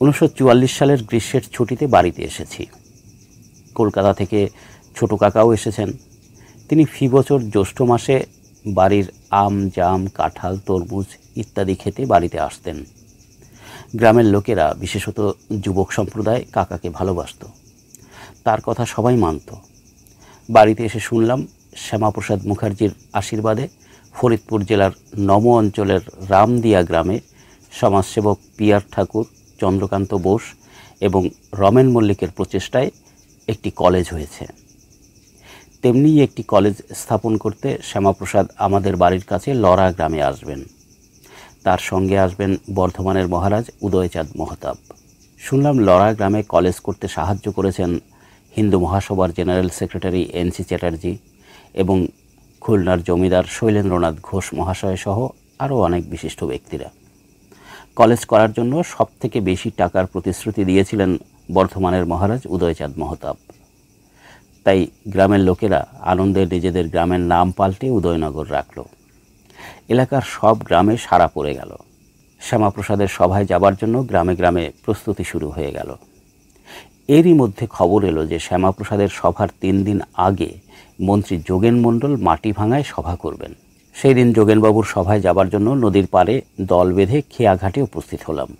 উনিশশো সালের গ্রীষ্মের ছুটিতে বাড়িতে এসেছি। কলকাতা থেকে ছোট কাকাও এসেছেন। তিনি ফি বছর জ্যৈষ্ঠ মাসে বাড়ির আম, জাম, কাঁঠাল, তরমুজ ইত্যাদি খেতে বাড়িতে আসতেন। গ্রামের লোকেরা, বিশেষত যুবক সম্প্রদায়, কাকাকে ভালোবাসত। তার কথা সবাই মানত। বাড়িতে এসে শুনলাম শ্যামাপ্রসাদ মুখার্জির আশীর্বাদে ফরিদপুর জেলার নম অঞ্চলের রামদিয়া গ্রামে সমাজসেবক পিয়ার ঠাকুর, চন্দ্রকান্ত বোস এবং রমেন মল্লিকের প্রচেষ্টায় একটি কলেজ হয়েছে। তেমনি একটি কলেজ স্থাপন করতে শ্যামাপ্রসাদ আমাদের বাড়ির কাছে লরা গ্রামে আসবেন। তার সঙ্গে আসবেন বর্ধমানের মহারাজ উদয়চাঁদ মহতাব। শুনলাম লরা গ্রামে কলেজ করতে সাহায্য করেছেন Hindu মহাসভার general secretary N C Chatterjee এবং খুলনার জমিদার শৈলেন্দ্রনাথ ঘোষ মহাশয় সহ আরও অনেক বিশিষ্ট ব্যক্তিরা। কলেজ করার জন্য সবথেকে বেশি টাকার প্রতিশ্রুতি দিয়েছিলেন বর্ধমানের মহারাজ উদয়চাঁদ মহতাব। তাই গ্রামের লোকেরা আনন্দে নিজেদের গ্রামের নাম পাল্টে উদয়নগর রাখল। এলাকার সব গ্রামে সারা পড়ে গেল। শ্যামাপ্রসাদের সভায় যাবার জন্য গ্রামে গ্রামে প্রস্তুতি শুরু হয়ে গেল। এরই মধ্যে খবর এলো যে শ্যামাপ্রসাদের সভার তিন দিন আগে মন্ত্রী যোগেন মণ্ডল মাটি ভাঙায় সভা করবেন। সেই দিন যোগেনবাবুর সভায় যাবার জন্য নদীর পাড়ে দল বেঁধে খেয়াঘাটে উপস্থিত হলাম।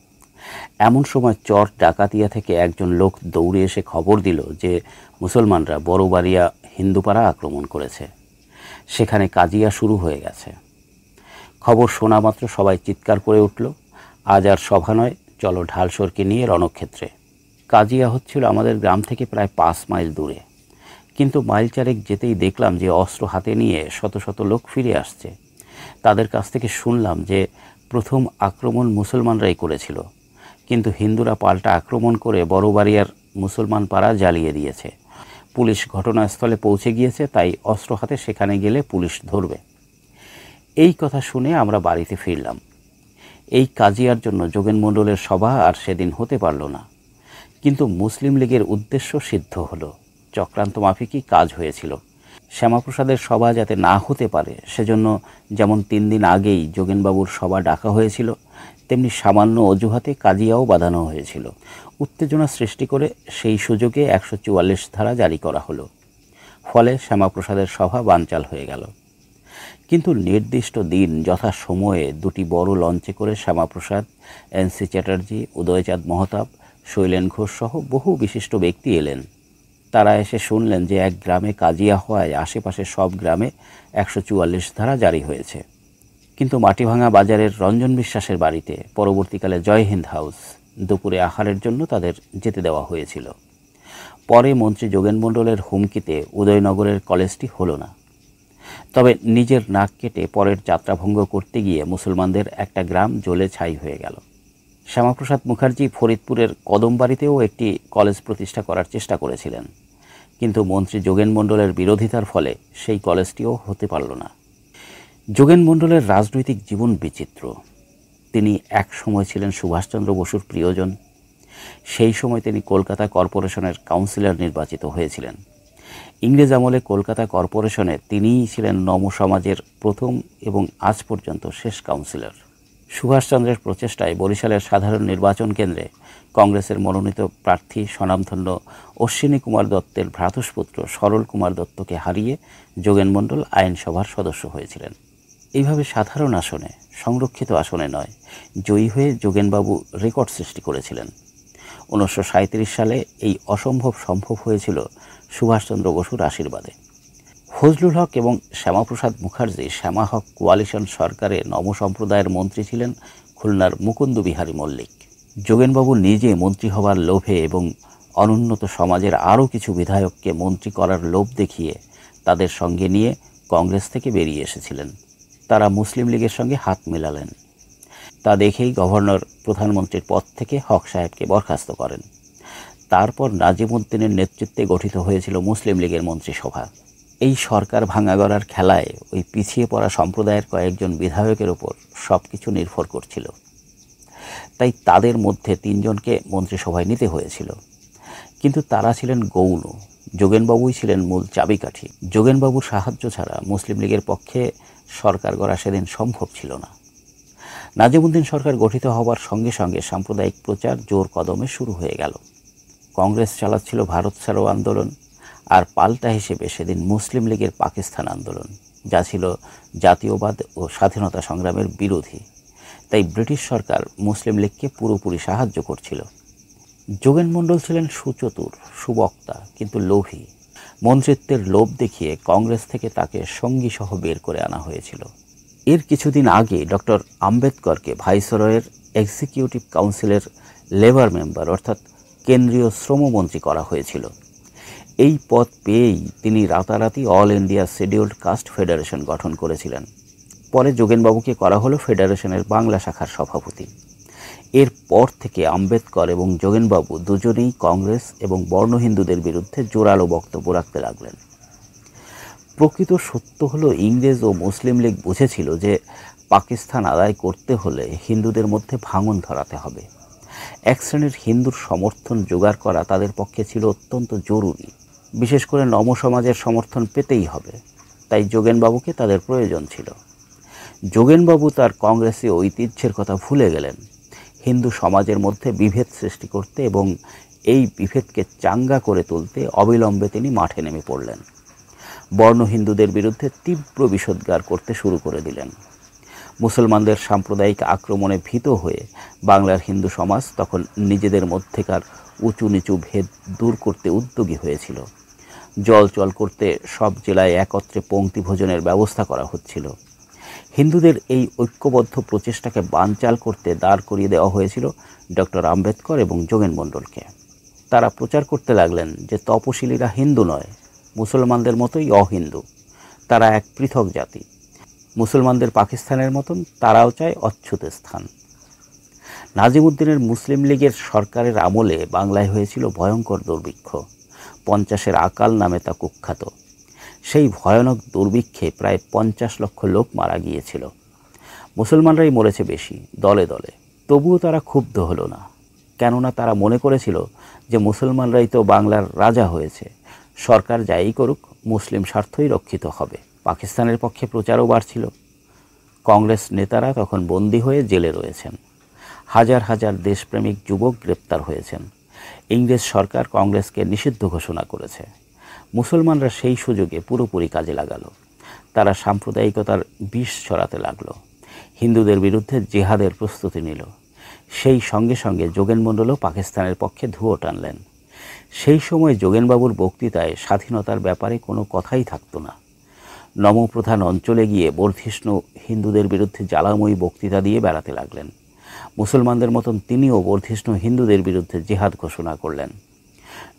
এমন সময় চর ডাকাতিয়া থেকে একজন লোক দৌড়ে এসে খবর দিল যে মুসলমানরা বড়বাড়িয়া হিন্দুপাড়া আক্রমণ করেছে। সেখানে কাজিয়া শুরু হয়ে গেছে। খবর শোনা মাত্র সবাই চিৎকার করে উঠল। আজ আর সভা নয়, চলো ঢালসরকে নিয়ে রণক্ষেত্রে। কাজিয়া হচ্ছিল আমাদের গ্রাম থেকে প্রায় পাঁচ মাইল দূরে। কিন্তু মাইল চারেক যেতেই দেখলাম যে অস্ত্র হাতে নিয়ে শত শত লোক ফিরে আসছে। তাদের কাছ থেকে শুনলাম যে প্রথম আক্রমণ মুসলমানরাই করেছিল। কিন্তু হিন্দুরা পাল্টা আক্রমণ করে বড়বাড়িয়ার মুসলমান পাড়া জ্বালিয়ে দিয়েছে। পুলিশ ঘটনাস্থলে পৌঁছে গিয়েছে, তাই অস্ত্র হাতে সেখানে গেলে পুলিশ ধরবে। এই কথা শুনে আমরা বাড়িতে ফিরলাম। এই কাজিয়ার জন্য যোগেন মণ্ডলের সভা আর সেদিন হতে পারল না। কিন্তু মুসলিম লীগের উদ্দেশ্য সিদ্ধ হলো। চক্রান্ত মাফিকই কাজ হয়েছিল। শ্যামাপ্রসাদের সভা যাতে না হতে পারে, সেজন্য যেমন তিন দিন আগেই যোগেনবাবুর সভা ডাকা হয়েছিল, তেমনি সামান্য অজুহাতে কাজিয়াও বাঁধানো হয়েছিল। উত্তেজনা সৃষ্টি করে সেই সুযোগে একশো চুয়াল্লিশ ধারা জারি করা হলো। ফলে শ্যামাপ্রসাদের সভা বানচাল হয়ে গেল। কিন্তু নির্দিষ্ট দিন যথা সময়ে দুটি বড় লঞ্চে করে শ্যামাপ্রসাদ এনসি চ্যাটার্জি, উদয়চাঁদ মহতাব, শৈলেন ঘোষ সহ বহু বিশিষ্ট ব্যক্তি এলেন। তারা এসে শুনলেন যে এক গ্রামে কাজিয়া হওয়ায় আশেপাশে সব গ্রামে একশো চুয়াল্লিশ ধারা জারি হয়েছে। কিন্তু মাটিভাঙা বাজারের রঞ্জন বিশ্বাসের বাড়িতে পরবর্তীকালে জয় হিন্দ হাউস দুপুরে আহারের জন্য তাদের যেতে দেওয়া হয়েছিল। পরে মন্ত্রী যোগেন মণ্ডলের হুমকিতে উদয়নগরের কলেজটি হলো না। তবে নিজের নাক কেটে পরের যাত্রাভঙ্গ করতে গিয়ে মুসলমানদের একটা গ্রাম জ্বলে ছাই হয়ে গেল। শ্যামাপ্রসাদ মুখার্জি ফরিদপুরের কদমবাড়িতেও একটি কলেজ প্রতিষ্ঠা করার চেষ্টা করেছিলেন। কিন্তু মন্ত্রী যোগেন মণ্ডলের বিরোধিতার ফলে সেই কলেজটিও হতে পারল না। যোগেন মণ্ডলের রাজনৈতিক জীবন বিচিত্র। তিনি এক সময় ছিলেন সুভাষচন্দ্র বসুর প্রিয়জন। সেই সময় তিনি কলকাতা কর্পোরেশনের কাউন্সিলর নির্বাচিত হয়েছিলেন। ইংরেজ আমলে কলকাতা কর্পোরেশনে তিনিই ছিলেন নম সমাজের প্রথম এবং আজ পর্যন্ত শেষ কাউন্সিলর। সুভাষচন্দ্রের প্রচেষ্টায় বরিশালের সাধারণ নির্বাচন কেন্দ্রে কংগ্রেসের মনোনীত প্রার্থী স্বনামধন্য অশ্বিনী কুমার দত্তের ভ্রাতুষ্পুত্র সরল কুমার দত্তকে হারিয়ে যোগেন মণ্ডল আইনসভার সদস্য হয়েছিলেন। এইভাবে সাধারণ আসনে, সংরক্ষিত আসনে নয়, জয়ী হয়ে যোগেনবাবু রেকর্ড সৃষ্টি করেছিলেন। উনিশশো সাঁইত্রিশ সালে এই অসম্ভব সম্ভব হয়েছিল সুভাষচন্দ্র বসুর আশীর্বাদে। ফজলুল হক এবং শ্যামাপ্রসাদ মুখার্জি শ্যামা হক কোয়ালিশন সরকারে নবসম্প্রদায়ের মন্ত্রী ছিলেন খুলনার মুকুন্দ বিহারী মল্লিক। যোগেনবাবু নিজে মন্ত্রী হবার লোভে এবং অনুন্নত সমাজের আরও কিছু বিধায়ককে মন্ত্রী করার লোভ দেখিয়ে তাদের সঙ্গে নিয়ে কংগ্রেস থেকে বেরিয়ে এসেছিলেন। তারা মুসলিম লীগের সঙ্গে হাত মেলালেন। তা দেখেই গভর্নর প্রধানমন্ত্রীর পদ থেকে হক সাহেবকে বরখাস্ত করেন। তারপর নাজিমুদ্দিনের নেতৃত্বে গঠিত হয়েছিল মুসলিম লীগের মন্ত্রিসভা। এই সরকার ভাঙা গড়ার খেলায় ওই পিছিয়ে পড়া সম্প্রদায়ের কয়েকজন বিধায়কের ওপর সব কিছু নির্ভর করছিল। তাই তাদের মধ্যে তিনজনকে মন্ত্রিসভায় নিতে হয়েছিল। কিন্তু তারা ছিলেন গৌণ। যোগেনবাবুই ছিলেন মূল চাবিকাঠি। যোগেনবাবুর সাহায্য ছাড়া মুসলিম লীগের পক্ষে সরকার গড়া সেদিন সম্ভব ছিল না। নাজিমুদ্দিন সরকার গঠিত হওয়ার সঙ্গে সঙ্গে সাম্প্রদায়িক প্রচার জোর কদমে শুরু হয়ে গেল। কংগ্রেস চালাচ্ছিল ভারত ছাড়ো আন্দোলন আর পাল্টা হিসেবে সেদিন মুসলিম লীগের পাকিস্তান আন্দোলন, যা ছিল জাতীয়বাদ ও স্বাধীনতা সংগ্রামের বিরোধী। তাই ব্রিটিশ সরকার মুসলিম লীগকে পুরোপুরি সাহায্য করছিল। যোগেন মণ্ডল ছিলেন সুচতুর, সুবক্তা, কিন্তু লোভী। মন্ত্রিত্বের লোভ দেখিয়ে কংগ্রেস থেকে তাকে সঙ্গী সহ বের করে আনা হয়েছিল। এর কিছুদিন আগে ডক্টর আম্বেদকরকে ভাইসরয়ের এক্সিকিউটিভ কাউন্সিলের লেবার মেম্বার, অর্থাৎ কেন্দ্রীয় শ্রমমন্ত্রী করা হয়েছিল। এই পদ পেয়েই তিনি রাতারাতি all India scheduled caste federation গঠন করেছিলেন। পরে যোগেনবাবুকে করা হলো ফেডারেশনের বাংলা শাখার সভাপতি। এর পর থেকে আম্বেদকর এবং যোগেনবাবু দুজনেই কংগ্রেস এবং বর্ণ হিন্দুদের বিরুদ্ধে জোরালো বক্তব্য রাখতে লাগলেন। প্রকৃত সত্য হলো, ইংরেজ ও মুসলিম লীগ বুঝেছিল যে পাকিস্তান আদায় করতে হলে হিন্দুদের মধ্যে ভাঙন ধরাতে হবে। এক শ্রেণির হিন্দুর সমর্থন জোগাড় করা তাদের পক্ষে ছিল অত্যন্ত জরুরি। বিশেষ করে নম সমাজের সমর্থন পেতেই হবে, তাই যোগেনবাবুকে তাদের প্রয়োজন ছিল। যোগেনবাবু তার কংগ্রেসি ঐতিহ্যের কথা ভুলে গেলেন। হিন্দু সমাজের মধ্যে বিভেদ সৃষ্টি করতে এবং এই বিভেদকে চাঙ্গা করে তুলতে অবিলম্বে তিনি মাঠে নেমে পড়লেন। বর্ণ হিন্দুদের বিরুদ্ধে তীব্র বিষোদ্গার করতে শুরু করে দিলেন। মুসলমানদের সাম্প্রদায়িক আক্রমণে ভীত হয়ে বাংলার হিন্দু সমাজ তখন নিজেদের মধ্যেকার উঁচু নিচু ভেদ দূর করতে উদ্যোগী হয়েছিল। জল চল করতে সব জেলায় একত্রে পঙ্ক্তি ভোজনের ব্যবস্থা করা হচ্ছিল। হিন্দুদের এই ঐক্যবদ্ধ প্রচেষ্টাকে বানচাল করতে দাঁড় করিয়ে দেওয়া হয়েছিল ডক্টর আম্বেদকর এবং যোগেন মণ্ডলকে। তারা প্রচার করতে লাগলেন যে তপশিলীরা হিন্দু নয়, মুসলমানদের মতোই অহিন্দু। তারা এক পৃথক জাতি। মুসলমানদের পাকিস্তানের মতন তারাও চায় অচ্ছুত স্থান। নাজিমুদ্দিনের মুসলিম লীগের সরকারের আমলে বাংলায় হয়েছিল ভয়ঙ্কর দুর্ভিক্ষ। পঞ্চাশের আকাল নামে তা কুখ্যাত। সেই ভয়ানক দুর্ভিক্ষে প্রায় পঞ্চাশ লক্ষ লোক মারা গিয়েছিল। মুসলমানরাই মরেছে বেশি, দলে দলে। তবুও তারা ক্ষুব্ধ হলো না। কেননা তারা মনে করেছিল যে মুসলমানরাই তো বাংলার রাজা হয়েছে। সরকার যাই করুক, মুসলিম স্বার্থই রক্ষিত হবে। পাকিস্তানের পক্ষে প্রচারও বাড়ছিল। কংগ্রেস নেতারা তখন বন্দী হয়ে জেলে রয়েছেন। হাজার হাজার দেশপ্রেমিক যুবক গ্রেপ্তার হয়েছেন। ইংরেজ সরকার কংগ্রেসকে নিষিদ্ধ ঘোষণা করেছে। মুসলমানরা সেই সুযোগে পুরোপুরি কাজে লাগালো। তারা সাম্প্রদায়িকতার বিষ ছড়াতে লাগল। হিন্দুদের বিরুদ্ধে জেহাদের প্রস্তুতি নিল। সেই সঙ্গে সঙ্গে যোগেন মণ্ডলও পাকিস্তানের পক্ষে ধুয়ো টানলেন। সেই সময় যোগেনবাবুর বক্তৃতায় স্বাধীনতার ব্যাপারে কোনো কথাই থাকতো না। নমপ্রধান অঞ্চলে গিয়ে বর্ধিষ্ণু হিন্দুদের বিরুদ্ধে জ্বালাময়ী বক্তৃতা দিয়ে বেড়াতে লাগলেন। মুসলমানদের মতন তিনিও বর্ধিষ্ণু হিন্দুদের বিরুদ্ধে জেহাদ ঘোষণা করলেন।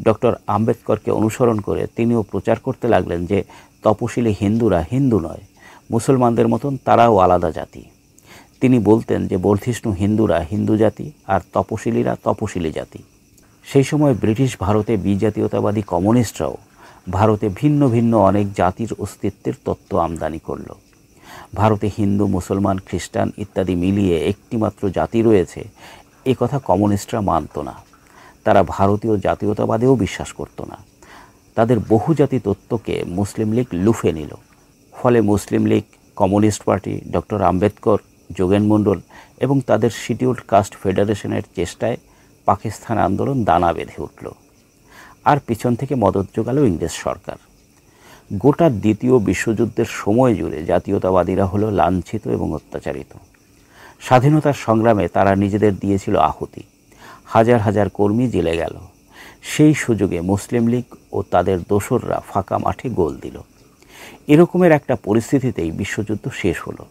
ডক্টর আম্বেদকরকে অনুসরণ করে তিনিও প্রচার করতে লাগলেন যে তপশিলি হিন্দুরা হিন্দু নয়, মুসলমানদের মতন তারাও আলাদা জাতি। তিনি বলতেন যে বর্ধিষ্ণু হিন্দুরা হিন্দু জাতি আর তপশিলীরা তপশিলি জাতি। সেই সময় ব্রিটিশ ভারতে বিজাতীয়তাবাদী কমিউনিস্টরাও ভারতে ভিন্ন ভিন্ন অনেক জাতির অস্তিত্বের তত্ত্ব আমদানি করল। ভারতে হিন্দু, মুসলমান, খ্রিস্টান ইত্যাদি মিলিয়ে একটিমাত্র জাতি রয়েছে এ কথা কমিউনিস্টরা মানত না। তারা ভারতীয় জাতীয়তাবাদেও বিশ্বাস করত না। তাদের বহুজাতি তত্ত্বকে মুসলিম লীগ লুফে নিল। ফলে Muslim league, communist party, doctor Ambedkar, Jogen Mandal এবং তাদের শিডিউল্ড কাস্ট ফেডারেশনের চেষ্টায় পাকিস্তান আন্দোলন দানা বেঁধে উঠল। আর পিছন থেকে মদত যোগাল ইংরেজ সরকার। গোটা দ্বিতীয় বিশ্বযুদ্ধের সময় জুড়ে জাতীয়তাবাদীরা হলো লাঞ্ছিত এবং অত্যাচারিত। স্বাধীনতার সংগ্রামে তারা নিজেদের দিয়েছিল আহুতি। হাজার হাজার কর্মী জেলে গেল। সেই সুযোগে মুসলিম লীগ ও তাদের দোসররা ফাঁকা মাঠে গোল দিল। এরকমের একটা পরিস্থিতিতেই বিশ্বযুদ্ধ শেষ হলো।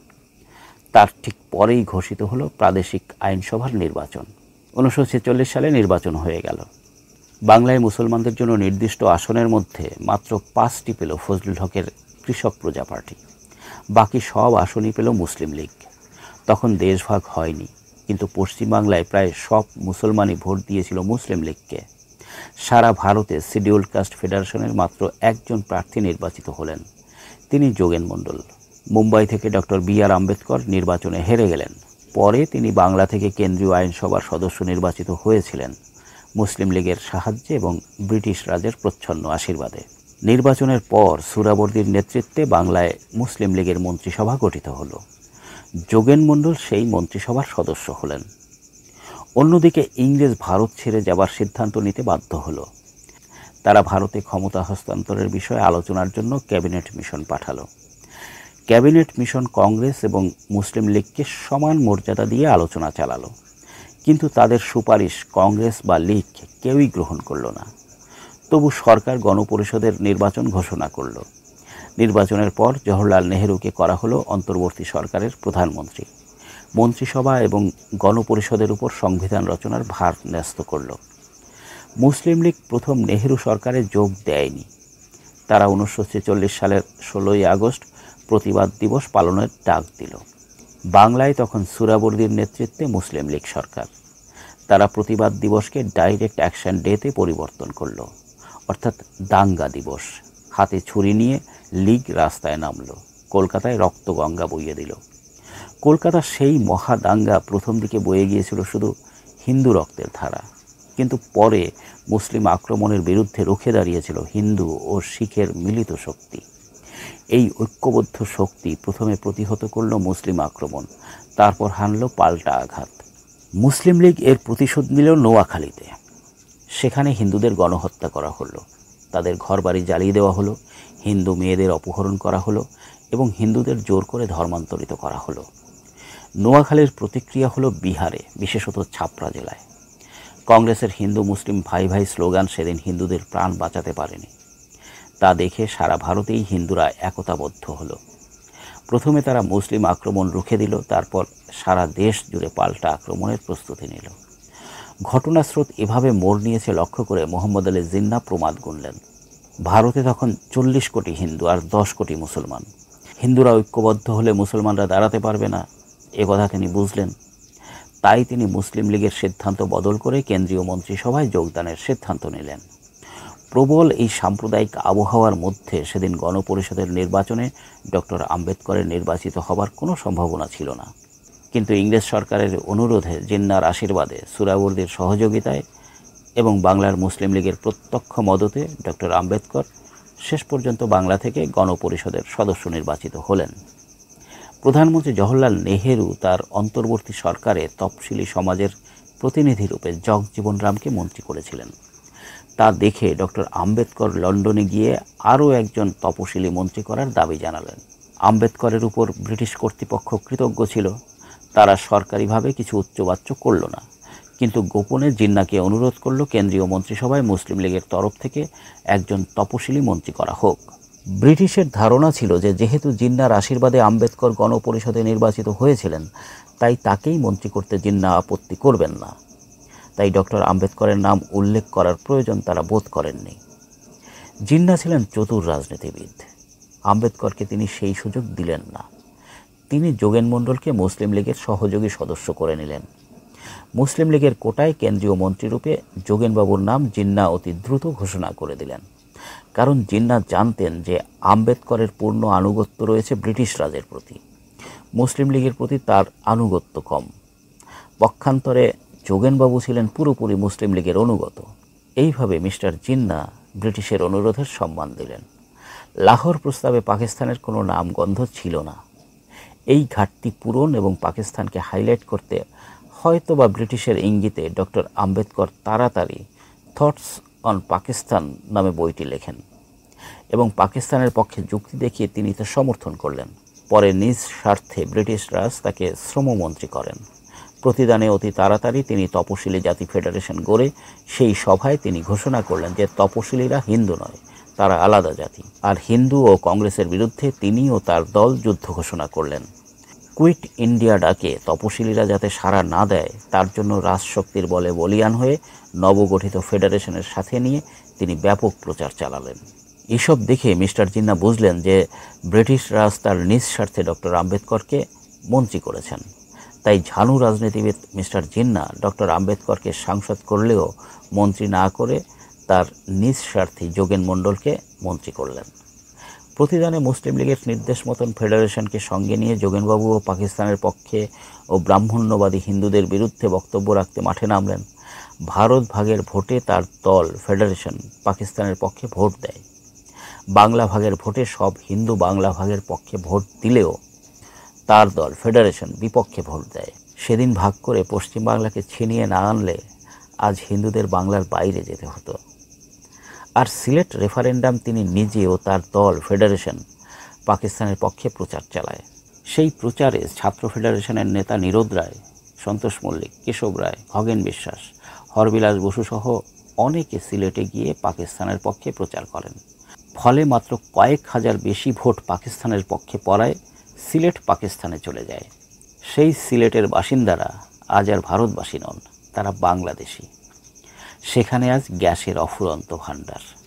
তার ঠিক পরেই ঘোষিত হলো প্রাদেশিক আইনসভার নির্বাচন। উনিশশো ছেচল্লিশ সালে নির্বাচন হয়ে গেল। বাংলায় মুসলমানদের জন্য নির্দিষ্ট আসনের মধ্যে মাত্র পাঁচটি পেল ফজলুল হকের কৃষক প্রজা পার্টি। বাকি সব আসনই পেল মুসলিম লীগ। তখন দেশভাগ হয়নি। কিন্তু পশ্চিমবাংলায় প্রায় সব মুসলমানই ভোট দিয়েছিল মুসলিম লীগকে। সারা ভারতে শিডিউল কাস্ট ফেডারেশনের মাত্র একজন প্রার্থী নির্বাচিত হলেন। তিনি যোগেন মণ্ডল। মুম্বাই থেকে ডক্টর বি আর আম্বেদকর নির্বাচনে হেরে গেলেন। পরে তিনি বাংলা থেকে কেন্দ্রীয় আইনসভার সদস্য নির্বাচিত হয়েছিলেন। মুসলিম লীগের সাহায্যে এবং ব্রিটিশ রাজের প্রচ্ছন্ন আশীর্বাদে। নির্বাচনের পর সুরাবর্দির নেতৃত্বে বাংলায় মুসলিম লীগের মন্ত্রিসভা গঠিত হল। যোগেন মণ্ডল সেই মন্ত্রিসভার সদস্য হলেন। অন্যদিকে ইংরেজ ভারত ছেড়ে যাবার সিদ্ধান্ত নিতে বাধ্য হলো। তারা ভারতে ক্ষমতা হস্তান্তরের বিষয়ে আলোচনার জন্য ক্যাবিনেট মিশন পাঠালো। ক্যাবিনেট মিশন কংগ্রেস এবং মুসলিম লীগকে সমান মর্যাদা দিয়ে আলোচনা চালালো। কিন্তু তাদের সুপারিশ কংগ্রেস বা লীগ কেউই গ্রহণ করল না। তবু সরকার গণপরিষদের নির্বাচন ঘোষণা করল। নির্বাচনের পর জওহরলাল নেহেরুকে করা হলো অন্তর্বর্তী সরকারের প্রধানমন্ত্রী। মন্ত্রিসভা এবং গণপরিষদের উপর সংবিধান রচনার ভার ন্যস্ত করল। মুসলিম লীগ প্রথম নেহেরু সরকারে যোগ দেয়নি। তারা উনিশশো ছেচল্লিশ সালের ষোলোই আগস্ট প্রতিবাদ দিবস পালনের ডাক দিল। বাংলায় তখন সুরাবর্দির নেতৃত্বে মুসলিম লীগ সরকার। তারা প্রতিবাদ দিবসকে ডাইরেক্ট অ্যাকশন ডেতে পরিবর্তন করল, অর্থাৎ দাঙ্গা দিবস। হাতে ছুরি নিয়ে লীগ রাস্তায় নামল। কলকাতায় রক্তগঙ্গা বইয়ে দিল। কলকাতার সেই মহা দাঙ্গা প্রথম দিকে বয়ে গিয়েছিল শুধু হিন্দু রক্তের ধারা। কিন্তু পরে মুসলিম আক্রমণের বিরুদ্ধে রুখে দাঁড়িয়েছিল হিন্দু ও শিখের মিলিত শক্তি। এই ঐক্যবদ্ধ শক্তি প্রথমে প্রতিহত করল মুসলিম আক্রমণ, তারপর হানল পাল্টা আঘাত। মুসলিম লীগ এর প্রতিশোধ নিল নোয়াখালীতে। সেখানে হিন্দুদের গণহত্যা করা হলো। তাদের ঘরবাড়ি জ্বালিয়ে দেওয়া হলো, হিন্দু মেয়েদের অপহরণ করা হলো এবং হিন্দুদের জোর করে ধর্মান্তরিত করা হলো। নোয়াখালীর প্রতিক্রিয়া হলো বিহারে, বিশেষত ছাপড়া জেলায়। কংগ্রেসের হিন্দু মুসলিম ভাই ভাই স্লোগান সেদিন হিন্দুদের প্রাণ বাঁচাতে পারেনি। তা দেখে সারা ভারতেই হিন্দুরা একতাবদ্ধ হলো। প্রথমে তারা মুসলিম আক্রমণ রুখে দিল, তারপর সারা দেশ জুড়ে পাল্টা আক্রমণের প্রস্তুতি নিল। ঘটনাস্রোত এভাবে মোড় নিয়েছে লক্ষ্য করে মোহাম্মদ আলী জিন্না প্রমাদ গুনলেন। ভারতে তখন চল্লিশ কোটি হিন্দু আর দশ কোটি মুসলমান। হিন্দুরা ঐক্যবদ্ধ হলে মুসলমানরা দাঁড়াতে পারবে না, এ কথা তিনি বুঝলেন। তাই তিনি মুসলিম লীগের সিদ্ধান্ত বদল করে কেন্দ্রীয় মন্ত্রিসভায় যোগদানের সিদ্ধান্ত নিলেন। প্রবল এই সাম্প্রদায়িক আবহাওয়ার মধ্যে সেদিন গণপরিষদের নির্বাচনে ডক্টর আম্বেদকরের নির্বাচিত হবার কোনো সম্ভাবনা ছিল না। কিন্তু ইংরেজ সরকারের অনুরোধে জিন্নার আশীর্বাদে সুরাবর্দির সহযোগিতায় এবং বাংলার মুসলিম লীগের প্রত্যক্ষ মদতে ডক্টর আম্বেদকর শেষ পর্যন্ত বাংলা থেকে গণপরিষদের সদস্য নির্বাচিত হলেন। প্রধানমন্ত্রী জওহরলাল নেহেরু তার অন্তর্বর্তী সরকারে তফসিলি সমাজের প্রতিনিধিরূপে জগজীবন রামকে মন্ত্রী করেছিলেন। তা দেখে ডক্টর আম্বেদকর লন্ডনে গিয়ে আরও একজন তপশিলি মন্ত্রী করার দাবি জানালেন। আম্বেদকরের উপর ব্রিটিশ কর্তৃপক্ষ কৃতজ্ঞ ছিল। তারা সরকারিভাবে কিছু উচ্চবাচ্য করল না। কিন্তু গোপনে জিন্নাকে অনুরোধ করল কেন্দ্রীয় মন্ত্রিসভায় মুসলিম লীগের তরফ থেকে একজন তপশিলি মন্ত্রী করা হোক। ব্রিটিশের ধারণা ছিল যে যেহেতু জিন্নার আশীর্বাদে আম্বেদকর গণপরিষদে নির্বাচিত হয়েছিলেন, তাই তাকেই মন্ত্রী করতে জিন্না আপত্তি করবেন না। তাই ডক্টর আম্বেদকরের নাম উল্লেখ করার প্রয়োজন তারা বোধ করেননি। জিন্না ছিলেন চতুর রাজনীতিবিদ। আম্বেদকরকে তিনি সেই সুযোগ দিলেন না। তিনি যোগেন মণ্ডলকে মুসলিম লীগের সহযোগী সদস্য করে নিলেন। মুসলিম লীগের কোটায় কেন্দ্রীয় মন্ত্রীরূপে যোগেনবাবুর নাম জিন্না অতি দ্রুত ঘোষণা করে দিলেন। কারণ জিন্না জানতেন যে আম্বেদকরের পূর্ণ আনুগত্য রয়েছে ব্রিটিশ রাজের প্রতি। মুসলিম লীগের প্রতি তার আনুগত্য কম। পক্ষান্তরে যোগেনবাবু ছিলেন পুরোপুরি মুসলিম লীগের অনুগত। এইভাবে মিস্টার জিন্না ব্রিটিশের অনুরোধের সম্মান দিলেন। লাহোর প্রস্তাবে পাকিস্তানের কোনো নামগন্ধ ছিল না। এই ঘাটতি পূরণ এবং পাকিস্তানকে হাইলাইট করতে হয়তো বা ব্রিটিশের ইঙ্গিতে ডক্টর আম্বেদকর তাড়াতাড়ি থটস অন পাকিস্তান নামে বইটি লেখেন এবং পাকিস্তানের পক্ষে যুক্তি দেখিয়ে তিনি তা সমর্থন করলেন। পরে নিজ স্বার্থে ব্রিটিশ রাজ তাকে শ্রমমন্ত্রী করেন। প্রতিদানে অতি তাড়াতাড়ি তিনি তপশিলি জাতি ফেডারেশন গড়ে সেই সভায় তিনি ঘোষণা করলেন যে তপশিলিরা হিন্দু নয়। তারা আলাদা জাতি। আর হিন্দু ও কংগ্রেসের বিরুদ্ধে তিনি ও তার দল যুদ্ধ ঘোষণা করলেন। কুইট ইন্ডিয়া ডাকে তপশিলীরা যাতে সাড়া না দেয়, তার জন্য রাজশক্তির বলে বলিয়ান হয়ে নবগঠিত ফেডারেশনের সাথে নিয়ে তিনি ব্যাপক প্রচার চালালেন। এসব দেখে মিস্টার জিন্না বুঝলেন যে ব্রিটিশ রাজ তার নিঃস্বার্থে ডক্টর আম্বেদকরকে মন্ত্রী করেছেন। তাই ঝানু রাজনীতিবিদ মিস্টার জিন্না ডক্টর আম্বেদকরকে সাংসদ করলেও মন্ত্রী না করে তার নিজ স্বার্থী যোগেন মণ্ডলকে মন্ত্রী করলেন। প্রতিদানে মুসলিম লীগের নির্দেশ মতন ফেডারেশনকে সঙ্গে নিয়ে যোগেনবাবু ও পাকিস্তানের পক্ষে ও ব্রাহ্মণ্যবাদী হিন্দুদের বিরুদ্ধে বক্তব্য রাখতে মাঠে নামলেন। ভারত ভাগের ভোটে তার দল ফেডারেশন পাকিস্তানের পক্ষে ভোট দেয়। বাংলা ভাগের ভোটে সব হিন্দু বাংলা ভাগের পক্ষে ভোট দিলেও তার দল ফেডারেশন বিপক্ষে ভোট দেয়। সেদিন ভাগ করে পশ্চিমবাংলাকে ছিনিয়ে না আনলে আজ হিন্দুদের বাংলার বাইরে যেতে হতো। আর সিলেট রেফারেন্ডাম তিনি নিজে ও তার দল ফেডারেশন পাকিস্তানের পক্ষে প্রচার চালায়। সেই প্রচারে ছাত্র ফেডারেশনের নেতা নীরদ রায়, সন্তোষ মল্লিক, কেশব রায়, খগেন বিশ্বাস, হরবিলাস বসু সহ অনেকে সিলেটে গিয়ে পাকিস্তানের পক্ষে প্রচার করেন। ফলে মাত্র কয়েক হাজার বেশি ভোট পাকিস্তানের পক্ষে পড়ায় সিলেট পাকিস্তানে চলে যায়। সেই সিলেটের বাসিন্দারা আজ আর ভারতবাসী নন, তারা বাংলাদেশি। সেখানে আজ গ্যাসের অফুরন্ত ভাণ্ডার।